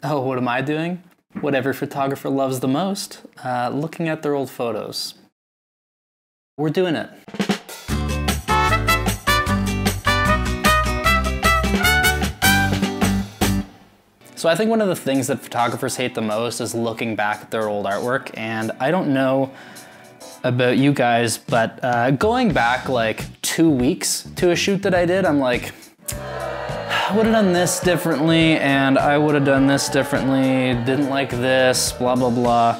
Oh, what am I doing? What every photographer loves the most uh, looking at their old photos. We're doing it. So I think one of the things that photographers hate the most is looking back at their old artwork. And I don't know about you guys, but uh, going back like two weeks to a shoot that I did, I'm like, I would have done this differently and I would have done this differently, didn't like this, blah, blah, blah.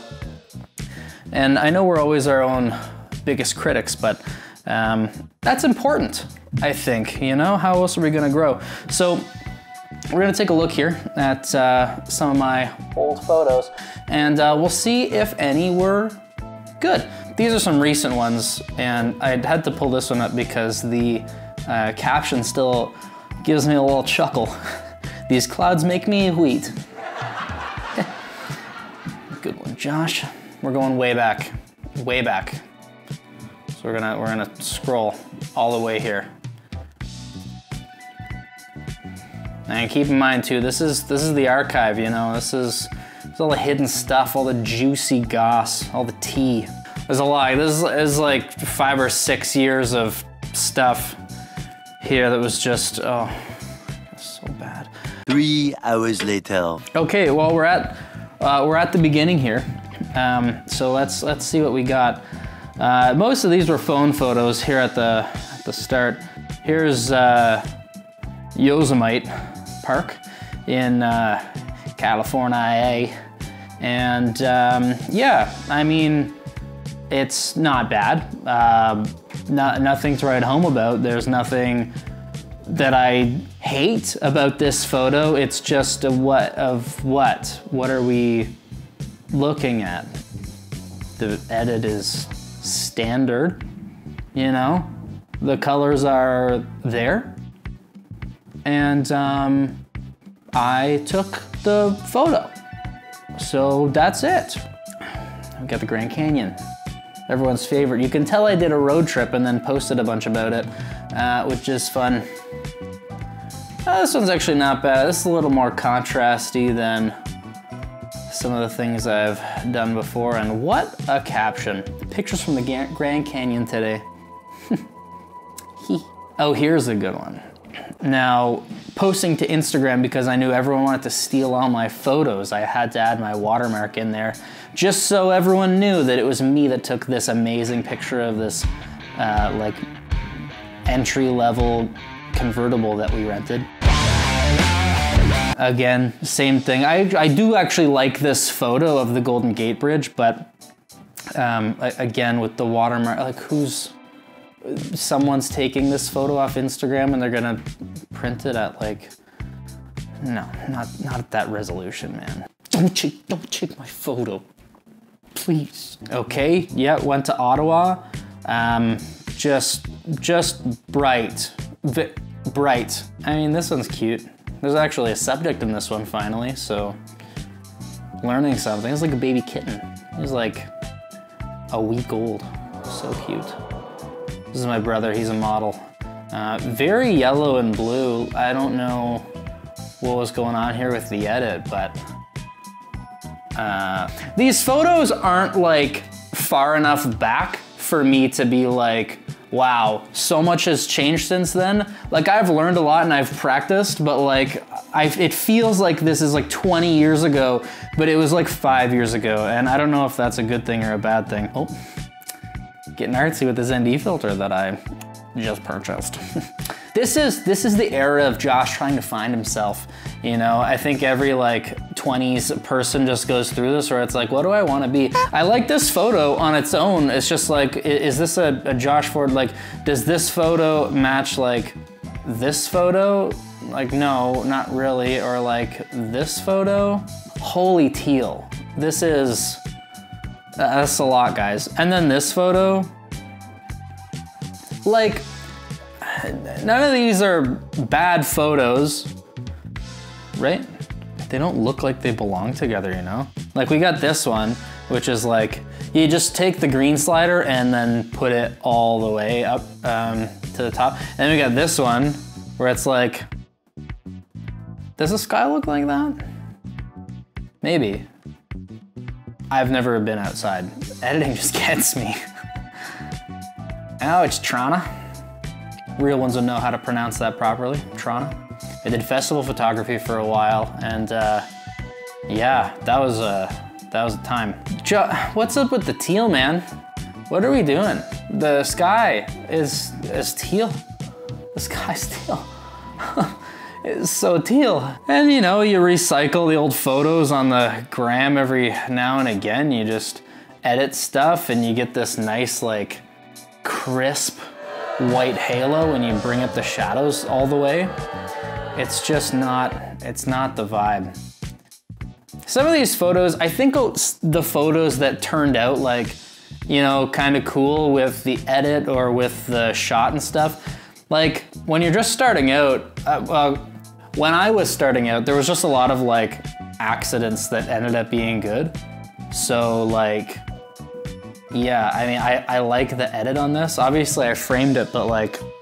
And I know we're always our own biggest critics, but um, that's important, I think, you know? How else are we gonna grow? So we're gonna take a look here at uh, some of my old photos and uh, we'll see if any were good. These are some recent ones and I had to pull this one up because the uh, caption still gives me a little chuckle. These clouds make me wheat. good one, Josh. We're going way back, way back. So we're gonna, we're gonna scroll all the way here. And keep in mind too, this is this is the archive, you know, this is, this is all the hidden stuff, all the juicy goss, all the tea. There's a lot, this is, this is like five or six years of stuff here that was just, oh, so bad. Three hours later. Okay, well we're at, uh, we're at the beginning here. Um, so let's, let's see what we got. Uh, most of these were phone photos here at the, at the start. Here's uh, Yosemite Park in uh, California. And um, yeah, I mean, it's not bad. Uh, not, nothing to write home about. There's nothing that I hate about this photo. It's just a what of what? What are we looking at? The edit is standard, you know? The colors are there. And um, I took the photo. So that's it. We got the Grand Canyon. Everyone's favorite. You can tell I did a road trip and then posted a bunch about it, uh, which is fun. Uh, this one's actually not bad. This is a little more contrasty than some of the things I've done before. And what a caption. Pictures from the Grand Canyon today. oh, here's a good one. Now, posting to Instagram because I knew everyone wanted to steal all my photos, I had to add my watermark in there just so everyone knew that it was me that took this amazing picture of this uh, like entry level convertible that we rented. Again, same thing. I, I do actually like this photo of the Golden Gate Bridge, but um, again, with the watermark, like who's, someone's taking this photo off Instagram and they're gonna print it at like, no, not, not at that resolution, man. Don't take, don't take my photo, please. Okay, yeah, went to Ottawa. Um, just, just bright, bright. I mean, this one's cute. There's actually a subject in this one finally, so learning something. It's like a baby kitten. He's like a week old. So cute. This is my brother, he's a model. Uh, very yellow and blue. I don't know what was going on here with the edit, but uh, these photos aren't like far enough back for me to be like, wow, so much has changed since then. Like I've learned a lot and I've practiced, but like I, it feels like this is like 20 years ago, but it was like five years ago. And I don't know if that's a good thing or a bad thing. Oh, getting artsy with this ND filter that I just purchased. this is this is the era of Josh trying to find himself. You know, I think every like 20s person just goes through this where it's like, what do I want to be? I like this photo on its own. It's just like, is this a, a Josh Ford? Like, does this photo match like this photo? Like, no, not really. Or like this photo? Holy teal. This is, that's a lot, guys. And then this photo, like, none of these are bad photos right? They don't look like they belong together, you know? Like we got this one, which is like, you just take the green slider and then put it all the way up um, to the top. And then we got this one where it's like, does the sky look like that? Maybe. I've never been outside. Editing just gets me. oh, it's Trana. Real ones will know how to pronounce that properly. Trana. I did festival photography for a while, and uh, yeah, that was a that was a time. Jo what's up with the teal, man? What are we doing? The sky is is teal. The sky's teal. It's so teal. And you know, you recycle the old photos on the gram every now and again. You just edit stuff and you get this nice like crisp white halo when you bring up the shadows all the way. It's just not, it's not the vibe. Some of these photos, I think the photos that turned out like, you know, kind of cool with the edit or with the shot and stuff, like when you're just starting out, uh, when I was starting out, there was just a lot of like accidents that ended up being good. So like, yeah, I mean, I, I like the edit on this. Obviously I framed it, but like, oh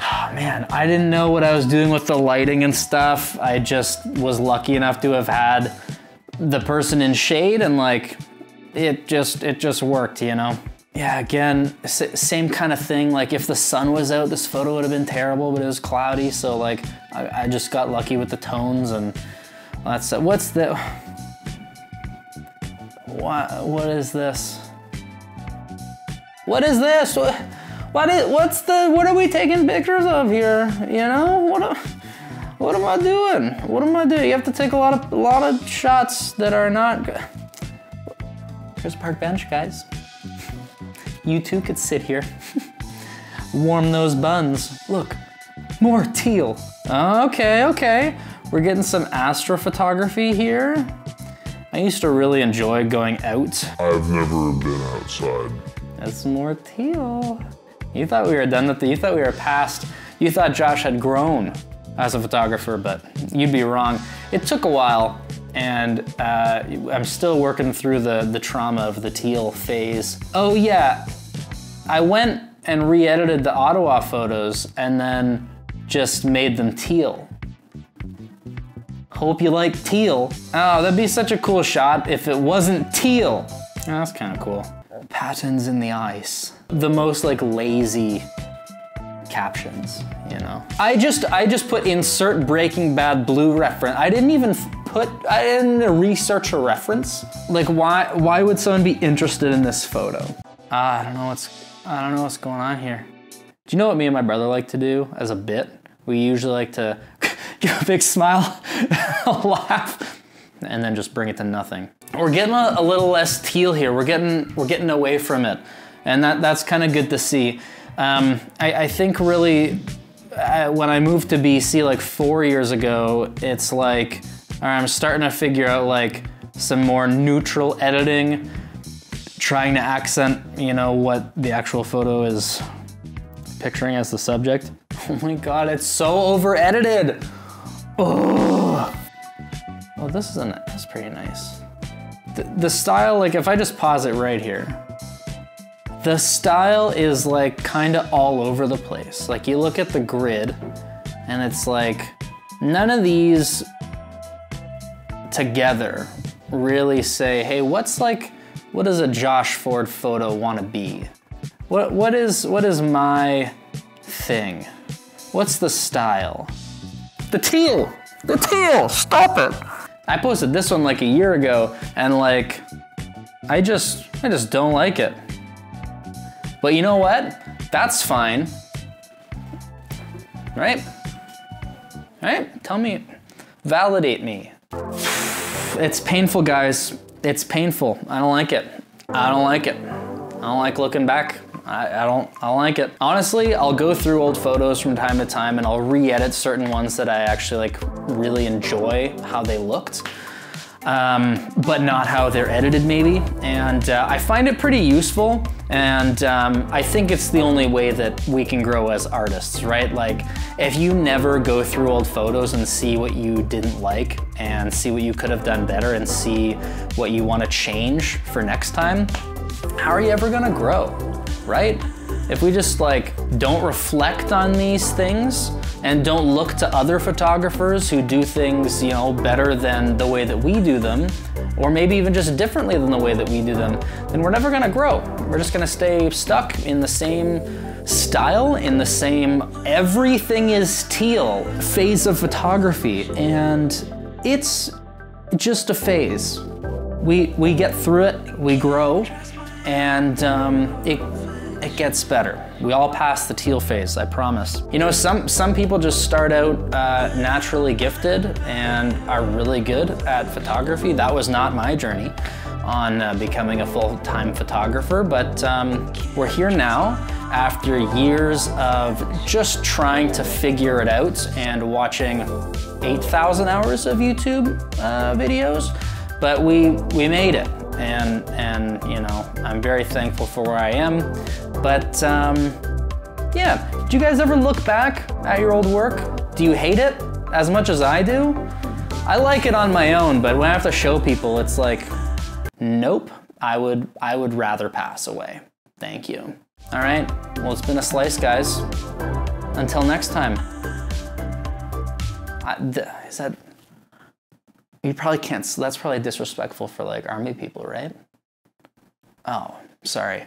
man, I didn't know what I was doing with the lighting and stuff. I just was lucky enough to have had the person in shade and like, it just, it just worked, you know? Yeah, again, same kind of thing. Like if the sun was out, this photo would have been terrible, but it was cloudy. So like, I, I just got lucky with the tones and that's, what's the, what, what is this? What is this? What, what is, what's the, what are we taking pictures of here? You know, what, what am I doing? What am I doing? You have to take a lot of, a lot of shots that are not good. Here's a park bench, guys. You two could sit here. Warm those buns. Look, more teal. Okay, okay. We're getting some astrophotography here. I used to really enjoy going out. I've never been outside. That's more teal. You thought we were done with the, you thought we were past, you thought Josh had grown as a photographer, but you'd be wrong. It took a while and uh, I'm still working through the, the trauma of the teal phase. Oh yeah, I went and re-edited the Ottawa photos and then just made them teal. Hope you like teal. Oh, that'd be such a cool shot if it wasn't teal. Oh, that's kind of cool. Patterns in the ice. The most like lazy captions, you know. I just I just put insert Breaking Bad blue reference. I didn't even put in a research a reference. Like why why would someone be interested in this photo? Uh, I don't know what's I don't know what's going on here. Do you know what me and my brother like to do as a bit? We usually like to give a big smile, a laugh, and then just bring it to nothing. We're getting a, a, little less teal here. We're getting we're getting away from it, and that that's kind of good to see. Um, I, I, think really uh, when I moved to BC like four years ago, it's like I'm starting to figure out like some more neutral editing, trying to accent you know what the actual photo is picturing as the subject. Oh my god, it's so over edited. Oh, well, this is a, that's pretty nice. The, the style, like if I just pause it right here, the style is like kind of all over the place. Like you look at the grid and it's like none of these together really say, hey, what's like, what does a Josh Ford photo want to be? What, what is, what is my thing? What's the style? The teal! The teal! Stop it! I posted this one like a year ago and like, I just, I just don't like it. But you know what? That's fine. Right? Right? Tell me, validate me. It's painful, guys. It's painful. I don't like it. I don't like it. I don't like looking back. I, I, don't, I don't like it. Honestly, I'll go through old photos from time to time and I'll re-edit certain ones that I actually like really enjoy how they looked. Um, but not how they're edited maybe. And uh, I find it pretty useful and um, I think it's the only way that we can grow as artists, right? Like if you never go through old photos and see what you didn't like and see what you could have done better and see what you want to change for next time, how are you ever gonna grow? right? If we just like don't reflect on these things, and don't look to other photographers who do things, you know, better than the way that we do them, or maybe even just differently than the way that we do them, then we're never gonna grow. We're just gonna stay stuck in the same style, in the same everything is teal phase of photography. And it's just a phase. We, we get through it, we grow, and um, it it gets better. We all pass the teal phase, I promise. You know, some, some people just start out uh, naturally gifted and are really good at photography. That was not my journey on uh, becoming a full-time photographer, but um, we're here now after years of just trying to figure it out and watching 8,000 hours of YouTube uh, videos, but we, we made it and and you know I'm very thankful for where I am. But um, yeah, do you guys ever look back at your old work? Do you hate it as much as I do? I like it on my own, but when I have to show people, it's like, nope. I would I would rather pass away. Thank you. All right. Well, it's been a slice, guys. Until next time. I, is that? You probably can't, that's probably disrespectful for like army people, right? Oh, sorry.